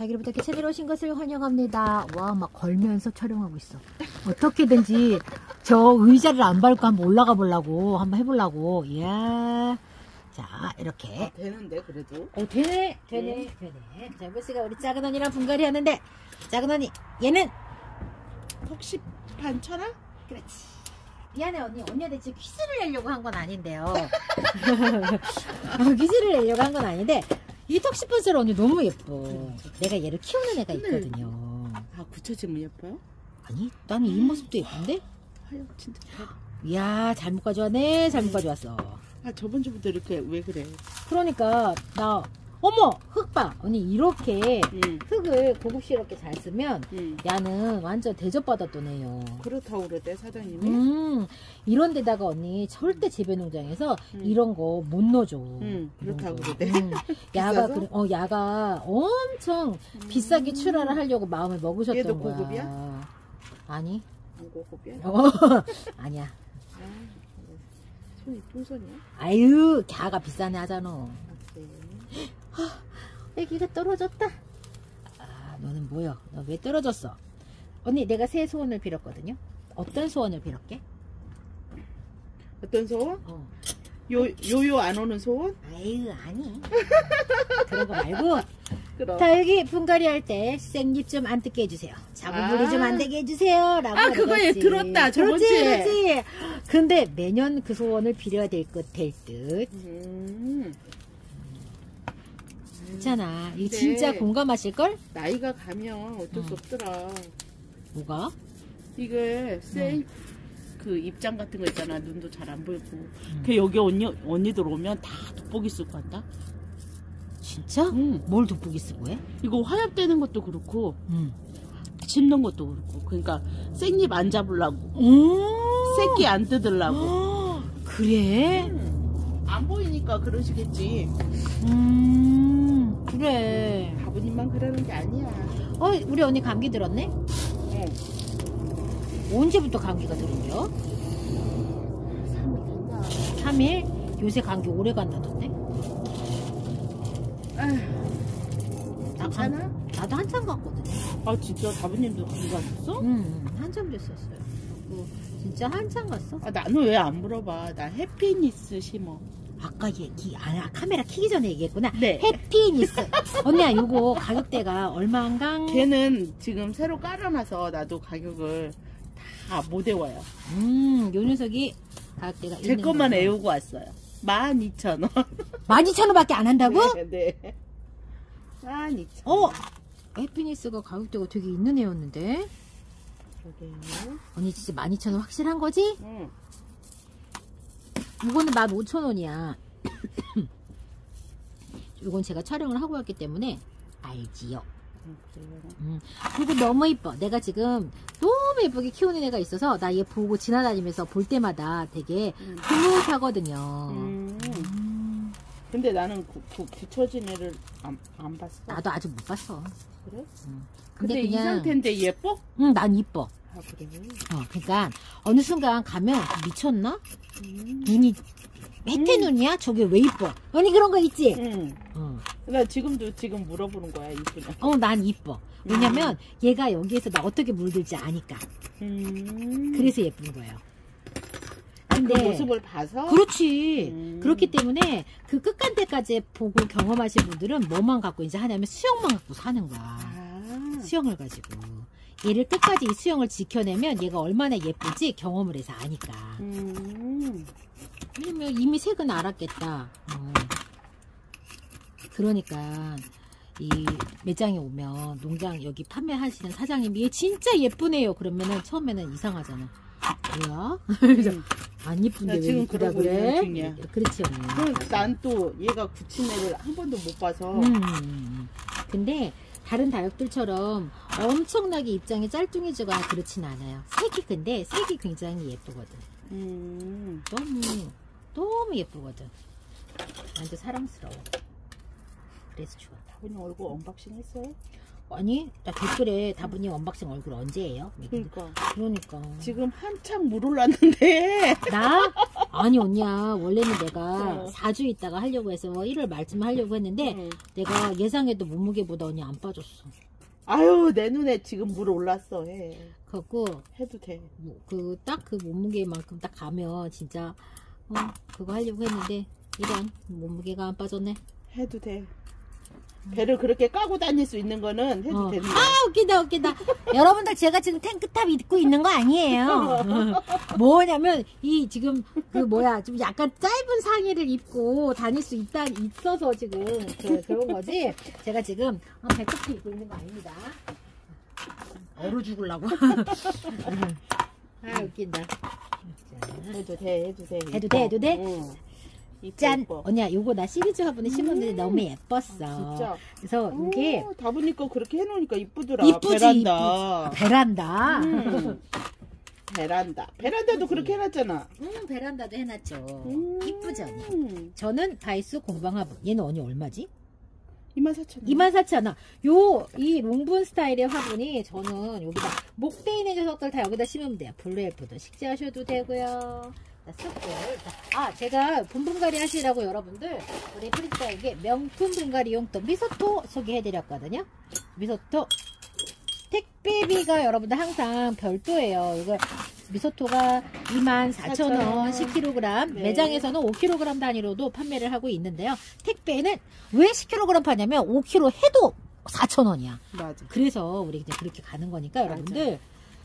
다기로부터 채널에 오신 것을 환영합니다. 와, 막 걸면서 촬영하고 있어. 어떻게든지 저 의자를 안 밟고 한번 올라가 보려고, 한번 해보려고. 이야. 자, 이렇게. 아, 되는데 그래도 어, 되네, 되네, 되네. 자, 벌스가 우리 작은 언니랑 분갈이 하는데, 작은 언니, 얘는, 혹시 반천아? 그렇지. 미안해, 언니. 언니한테 지금 퀴즈를 내려고 한 건 아닌데요. 어, 퀴즈를 내려고 한 건 아닌데, 이 턱시펀슬 언니 너무 예뻐. 내가 얘를 키우는 애가 근데- 있거든요. 아 굳혀지면 예뻐요? 아니, 나는 이 모습도 예쁜데? 아유 진짜. 이야, 잘못 가져왔네. 잘못 가져왔어. 아 저번 주부터 이렇게 왜 그래 그러니까, 나, 어머! 흙 봐! 언니, 이렇게 응, 흙을 고급스럽게 잘 쓰면, 응. 야는 완전 대접받았던 애요. 그렇다고 그러대 사장님이 음, 이런 데다가 언니 절대 재배 농장에서 음. 이런 거 못 넣어줘. 응, 이런 그렇다고 거. 그러대. 음, 야가? 그래, 어 야가 엄청 비싸게 출하를 하려고 마음을 먹으셨던 얘도 거야. 고급이야? 아니, 안 고급이야? 어, 아니야. 아, 손이 똥손이야? 아유, 걔가 비싸네 하잖아. 아. 애기가 떨어졌다. 아, 너는 뭐야? 너 왜 떨어졌어? 언니, 내가 새 소원을 빌었거든요. 어떤 소원을 빌었게? 어떤 소원? 어. 요, 요요 안 오는 소원? 아유, 아니. 그런 거 말고. 그럼. 자 여기 분갈이 할 때 생잎 좀 안 뜯게 해주세요. 자구물이 아. 좀안 되게 해주세요. 라고 아, 그거 얘 그러지. 들었다, 저번 그렇지. 근데 매년 그 소원을 빌어야 될 것 될 듯. 음, 있잖아. 이 네. 진짜 공감하실걸? 나이가 가면 어쩔 수 음. 없더라. 뭐가? 이게 셀, 그 입장 같은 거 있잖아. 눈도 잘 안 보이고. 음. 그 여기 언니, 언니들 오면 다 돋보기 쓰고 한다? 진짜? 응. 뭘 돋보기 쓰고 해? 이거 화약되는 것도 그렇고, 응. 짚는 것도 그렇고. 그러니까 생잎 안 잡으려고. 오! 새끼 안 뜯으려고. 어, 그래? 음, 안 보이니까 그러시겠지. 음, 그래. 아버님만 그러는 게 아니야. 어, 우리 언니 감기 들었네? 응. 언제부터 감기가 들은겨? 3일 된다. 3일? 요새 감기 오래 간다던데? 나 괜찮아? 감- 나도 한참 갔거든. 아, 진짜 아버님도 감기 갔었어? 응, 한참 됐었어요. 뭐, 진짜 한참 갔어. 아, 나는 왜 안 물어봐. 나 해피니스 심어. 아까 얘기, 아, 카메라 키기 전에 얘기했구나. 네. 해피니스. 언니야, 요거 가격대가 얼마인가? 걔는 지금 새로 깔아놔서 나도 가격을 다 못 외워요. 음, 요 녀석이 가격대가. 제 것만 애우고 왔어요. 12,000원. 12,000원밖에 안 한다고? 네, 네. 12,000원. 어? 해피니스가 가격대가 되게 있는 애였는데? 그러게요. 언니 진짜 12,000원 확실한 거지? 응. 이거는 15,000원이야. 이건 제가 촬영을 하고 왔기 때문에 알지요. 음. 그리고 너무 이뻐. 내가 지금 너무 예쁘게 키우는 애가 있어서 나 얘 보고 지나다니면서 볼 때마다 되게 음. 흐뭇하거든요. 음. 음. 근데 나는 구, 구, 굳혀진 애를 안, 안 봤어. 나도 아직 못 봤어. 그래? 음. 근데, 근데 이 그냥 상태인데 예뻐? 응, 난 이뻐. 아, 그래. 어, 그러니까 어느 순간 가면 미쳤나? 음. 눈이 혜태 눈이야? 저게 왜 이뻐? 언니 그런 거 있지? 응. 어. 나 지금도 지금 물어보는 거야, 이쁘냐. 어, 난 이뻐. 왜냐면 얘가 여기에서 나 어떻게 물들지 아니까. 음. 그래서 예쁜 거예요. 그 근데 모습을 봐서? 그렇지. 음. 그렇기 때문에 그 끝간때까지 보고 경험하신 분들은 뭐만 갖고 이제 하냐면 수영만 갖고 사는 거야. 아. 수영을 가지고. 얘를 끝까지 이 수영을 지켜내면 얘가 얼마나 예쁜지 경험을 해서 아니까. 음. 왜냐면 이미 색은 알았겠다. 어. 그러니까 이 매장에 오면 농장 여기 판매하시는 사장님이 얘 진짜 예쁘네요. 그러면은 처음에는 이상하잖아. 뭐야? 음. 안 예쁜데 나왜 지금 그러고 그래? 중이야. 그렇지 언니. 난또 얘가 굳힌 애를 한 번도 못 봐서. 음. 근데 다른 다육들처럼 엄청나게 입장이 짤뚱해지거나 그렇진 않아요. 색이 근데 색이 굉장히 예쁘거든. 음. 너무 너무 예쁘거든. 완전 사랑스러워. 그래서 좋아. 아버님 얼굴 언박싱 했어요? 아니 나 댓글에 다분님 언박싱 얼굴 언제예요? 그러니까. 그러니까. 지금 한참 물 올랐는데. 나? 아니 언니야. 원래는 내가 어. 4주 있다가 하려고 해서 1월 말쯤 하려고 했는데 응. 내가 예상했던 몸무게보다 언니 안 빠졌어. 아유 내 눈에 지금 물 올랐어. 해. 그래갖고 해도 돼. 그 딱그 몸무게만큼 딱 가면 진짜 어, 그거 하려고 했는데 이런 몸무게가 안 빠졌네. 해도 돼 배를 그렇게 까고 다닐 수 있는 거는 해도 어. 되는 아 거야 웃긴다 웃긴다. 여러분들 제가 지금 탱크탑 입고 있는 거 아니에요. 뭐냐면 이 지금 그 뭐야 좀 약간 짧은 상의를 입고 다닐 수 있다 있어서 지금 그, 그런 거지? 제가 지금 어, 배꼽티 입고 있는 거 아닙니다. 얼어 죽을라고? 아 웃긴다. 자, 해도 돼 해도 돼. 해도 돼, 해도 돼? 응. 이뻐, 짠 이뻐. 언니야 요거 나 시리즈 화분에 심었는데 음. 너무 예뻤어 진짜 그래서 이게 오, 다분이 거 그렇게 해놓으니까 이쁘더라 이쁘지 베란다 이쁘지. 베란다 음. 베란다 베란다도. 그렇게 해놨잖아 음, 베란다도 해놨죠. 음. 이쁘지 언니? 저는 다이소 공방 화분. 얘는 언니 얼마지? 24,000원 24,000원. 요, 이 롱분 스타일의 화분이 저는 여기다, 목대 있는 녀석들 다 여기다 심으면 돼요. 블루엘프도 식재하셔도 되고요. 자, 아, 제가 분갈이 하시라고 여러분들, 우리 프리티다육 명품 분갈이 용도 미소토 소개해드렸거든요. 미소토. 택배비가 여러분들 항상 별도예요. 이거 미소토가 24,000원 10kg, 네. 매장에서는 5kg 단위로도 판매를 하고 있는데요. 택배는 왜 10kg 파냐면 5kg 해도 4,000원이야. 맞아 그래서 우리 그냥 그렇게 가는 거니까 여러분들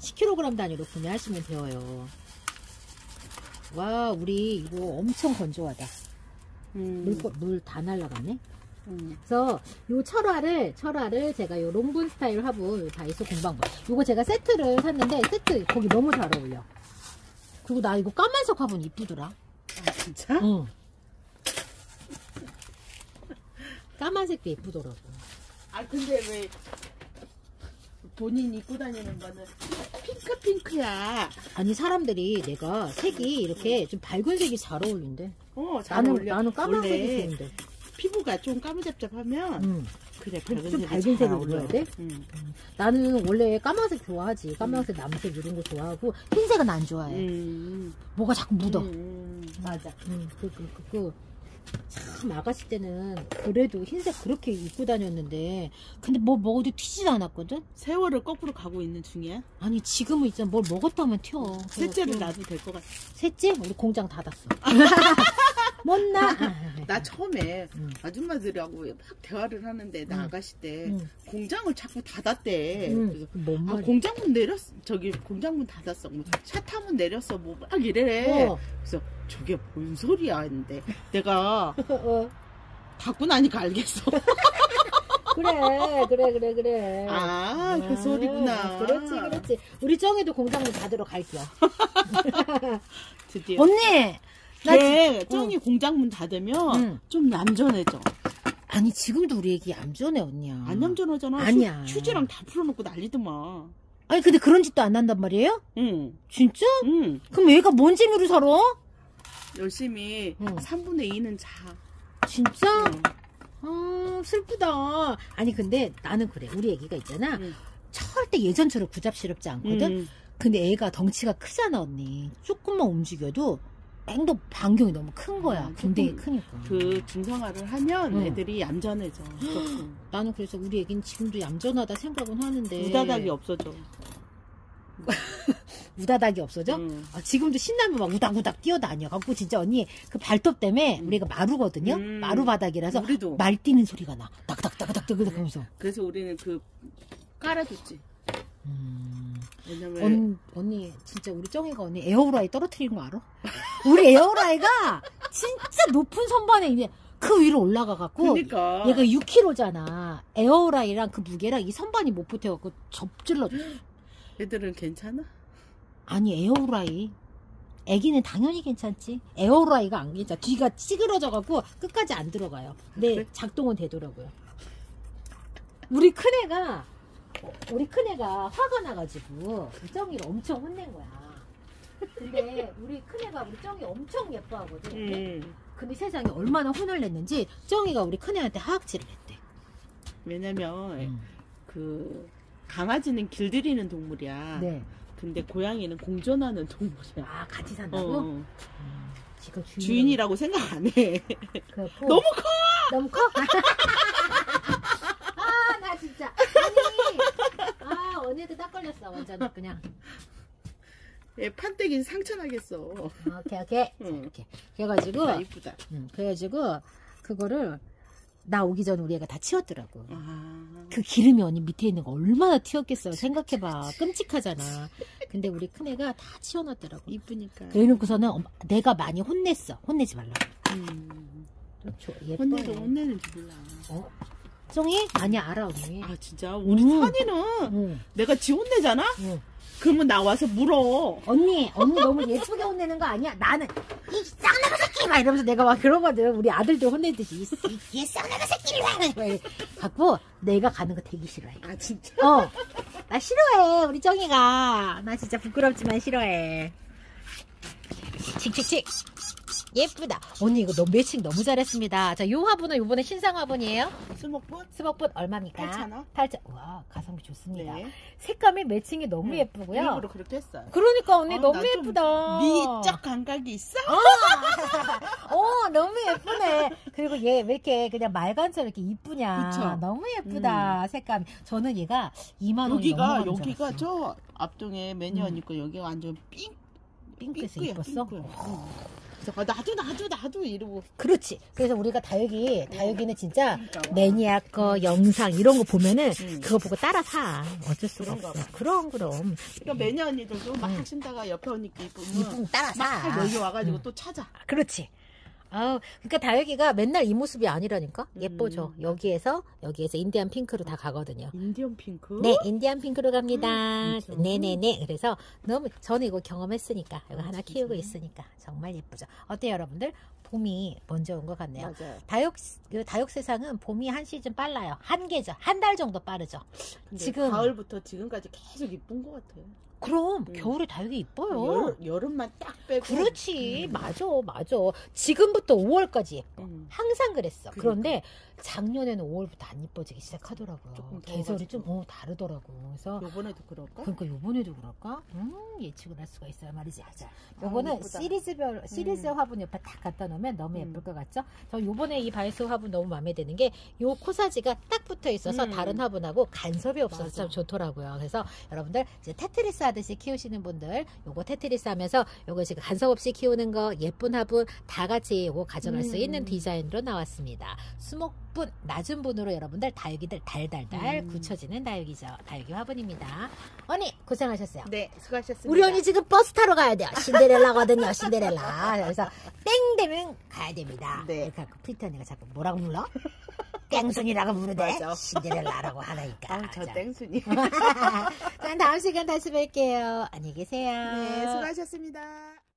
10kg 단위로 구매하시면 되어요. 와, 우리 이거 엄청 건조하다. 음. 물다 날라갔네. 음. 그래서 요 철화를 철화를 제가 요 롱분 스타일 화분 요 다이소 공방분 요거 제가 세트를 샀는데 세트 거기 너무 잘 어울려. 그리고 나 이거 까만색 화분 이쁘더라. 아 진짜? 응. 까만색도 예쁘더라고. 아 근데 왜 본인 입고 다니는 거는 핑크 핑크야 아니 사람들이 내가 색이 이렇게 좀 밝은 색이 잘 어울린대. 어 잘 나는 어울려 나는 까만색이 좋은데. 피부가 좀 까무잡잡하면 응. 그래 좀 밝은 색이 밝은 잘 색을 어울려. 입어야 돼? 응. 나는 원래 까만색 좋아하지. 까만색, 남색 이런 거 좋아하고 흰색은 안 좋아해. 음. 뭐가 자꾸 묻어. 음. 맞아 음, 그, 그, 그, 그, 참, 아가씨 때는 그래도 흰색 그렇게 입고 다녔는데, 근데 뭐 먹어도 튀지도 않았거든? 세월을 거꾸로 가고 있는 중이야 아니, 지금은 있잖아. 뭘 먹었다면 튀어. 셋째를 놔도 될 것 같아 셋째? 우리 공장 닫았어. 못나? 아, 나 처음에 음. 아줌마들하고 막 대화를 하는데 나 음. 아가씨 때 응, 공장을 자꾸 닫았대 응. 그래서 뭔 아? 공장문 내렸어 저기 공장문 닫았어 뭐, 차 타면 내렸어 뭐 막 이래 어, 그래서 저게 뭔 소리야 했는데 내가 어, 닫고 나니까 알겠어 그래, 그래, 그래, 그래. 아그 소리구나 그렇지, 그렇지. 우리 정이도 공장문 닫으러 갈게요. 드디어 언니! 걔 쩡이 공장 문 닫으면 응. 좀 얌전해져 아니, 지금도 우리 애기 얌전해, 언니야. 안 얌전하잖아 아니야. 휴, 휴지랑 다 풀어놓고 난리더만 아니, 근데 그런 짓도 안 난단 말이에요? 응 진짜? 응. 그럼 애가 뭔 재미로 살아? 열심히 응. 3분의 2는 자 진짜? 응. 아, 슬프다. 아니, 근데 나는 그래. 우리 애기가 있잖아. 응. 절대 예전처럼 구잡스럽지 않거든? 응. 근데 애가 덩치가 크잖아, 언니. 조금만 움직여도 뺑도 반경이 너무 큰 거야. 아, 군대에 조금 크니까. 그 중성화를 하면 응. 애들이 얌전해져 조금. 나는 그래서 우리 애기는 지금도 얌전하다 생각은 하는데. 우다닥이 없어져 우다닥이 없어져? 응. 아, 지금도 신나면 막 우닥우닥 뛰어다녀. 갖고 진짜 언니 그 발톱 때문에 음. 우리가 마루거든요? 음. 마루 바닥이라서 우리도 말 뛰는 소리가 나. 딱딱딱딱딱 하면서. 그래서 우리는 그 깔아줬지 음. 왜냐면 언, 언니 진짜 우리 쩡이가 언니 에어프라이 떨어뜨리는 거 알아? 우리 에어프라이가 진짜 높은 선반에 있는 그 위로 올라가 갖고 그러니까 얘가 6kg잖아. 에어프라이랑 그 무게랑 이 선반이 못 버텨 갖고 접질러. 애들은 괜찮아? 아니 에어프라이. 애기는 당연히 괜찮지. 에어프라이가 안 괜찮아. 뒤가 찌그러져 갖고 끝까지 안 들어가요. 근데 그래? 작동은 되더라고요. 우리 큰애가 우리 큰애가 화가 나가지고 쩡이를 엄청 혼낸 거야. 근데 우리 큰애가 우리 쩡이 엄청 예뻐하거든. 응. 근데 세상에 얼마나 혼을 냈는지 쩡이가 우리 큰애한테 하악질을 했대. 왜냐면 음. 그그 강아지는 길들이는 동물이야. 네. 근데 고양이는 공존하는 동물이야. 아 같이 어, 산다고? 어. 음, 주인 주인 이라고 생각 안 해. 그 포- 너무 커. 너무 커? 아, 나 진짜. 아니. 아, 언니도 딱 걸렸어. 완전 그냥. 얘 판때기 상처 나겠어. 오케이, 오케이. 자, 응. 이렇게. 그래가지고, 아, 이쁘다. 음, 그래가지고, 그거를, 나 오기 전에 우리 애가 다 치웠더라고. 아, 그 기름이 언니 밑에 있는 거 얼마나 튀었겠어. 생각해봐. 끔찍하잖아. 근데 우리 큰애가 다 치워놨더라고. 이쁘니까. 그래놓고서는 엄마- 내가 많이 혼냈어. 혼내지 말라고. 음. 좀 조- 예뻐. 혼내는지 몰라. 어? 쫑이? 많이 알아, 언니. 아 진짜 우리 음. 산이는 응, 내가 지 혼내잖아? 응. 그러면 나 와서 물어. 언니, 언니 너무 예쁘게 혼내는 거 아니야? 나는 이 쌍나가 새끼 막 이러면서 내가 막 그러거든. 우리 아들도 혼내듯이 이, 쌍나가 새끼를 막 갖고 내가 가는 거 되게 싫어해. 아 진짜? 어, 나 싫어해. 우리 정이가 나 진짜 부끄럽지만 싫어해. 칙칙칙. 예쁘다. 언니 이거 너무 매칭 너무 잘했습니다. 자, 요 화분은 요번에 신상 화분이에요. 수목분? 스벅분 얼마입니까? 8,000원? 8,000. 와, 가성비 좋습니다. 네. 색감이 매칭이 너무 응. 예쁘고요. 일부러 그렇게 했어요. 그러니까 언니 어, 너무 예쁘다. 미적 감각이 있어? 어, 어, 너무 예쁘네. 그리고 얘 왜 이렇게 그냥 말간처럼 이렇게 이쁘냐. 그쵸? 너무 예쁘다. 색감. 저는 얘가 2만 원이 여기가 여기가. 저 앞동에 매니아 음. 거 여기가 완전 삥 핑크색 이뻤어? 핑크 그래서 아, 나도 나도 나도 이러고 그렇지. 그래서 우리가 다육이, 다육이는 진짜 그러니까. 매니아 거 영상 이런 거 보면은 음. 그거 보고 따라 사. 어쩔 수가 없어. 봐. 그럼, 그럼. 그러니까 매니아 언니들도 막 응. 심다가 옆에 언니 게 이쁘면 이쁜 따라 사. 막 여기 와가지고 응. 또 찾아. 그렇지. 아우, 그러니까 다육이가 맨날 이 모습이 아니라니까? 음. 예뻐져. 여기에서, 여기에서 인디안 핑크로 다 가거든요. 인디언 핑크. 네, 인디안 핑크로 갑니다. 음, 진짜? 네네네. 그래서 너무, 저는 이거 경험했으니까, 이거 아, 하나 진짜? 키우고 있으니까, 정말 예쁘죠. 어때요, 여러분들? 봄이 먼저 온 것 같네요. 맞아요. 다육, 그 다육 세상은 봄이 한 시즌 빨라요. 한 개죠. 한달 정도 빠르죠. 지금- 가을부터 지금까지 계속 이쁜 것 같아. 그럼, 음. 겨울에 다육이 이뻐요. 여름, 여름 만 딱 빼고. 그렇지. 음. 맞아, 맞아. 지금부터 5월까지 예뻐. 음. 항상 그랬어. 그러니까. 그런데 작년에는 5월부터 안 이뻐지기 시작하더라고요. 조금 계절이 좀. 어, 다르더라고. 그래서 요번에도 그럴까? 그러니까 요번에도 그럴까? 음, 예측을 할 수가 있어요 말이지. 자, 아, 요거는 예쁘다. 시리즈별 시리즈 음. 화분 옆에 딱 갖다 놓으면 너무 음. 예쁠 것 같죠? 저 요번에 이 바이스 화분 너무 마음에 드는 게 요 코사지가 딱 붙어 있어서 음. 다른 화분하고 간섭이 없어서 맞아. 참 좋더라고요. 그래서 여러분들 이제 테트리스 하듯이 키우시는 분들 요거 테트리스 하면서 요거 지금 간섭 없이 키우는 거 예쁜 화분 다 같이 요거 가져갈 수 음. 있는 디자인으로 나왔습니다. 수목 분 낮은 분으로 여러분들 다육이들 달달달 음. 굳혀지는 다육이죠. 다육이 화분입니다. 언니 고생하셨어요. 네, 수고하셨습니다. 우리 언니 지금 버스 타러 가야 돼요. 신데렐라거든요. 신데렐라. 그래서 땡 되면 가야 됩니다. 네. 이렇게 하고 프리티 언니가 자꾸 뭐라고 불러? 땡순이라고 부르대. 맞아. 신데렐라라고 하니까. 아, 저 자. 땡순이. 자, 다음 시간 다시 뵐게요. 안녕히 계세요. 네, 수고하셨습니다.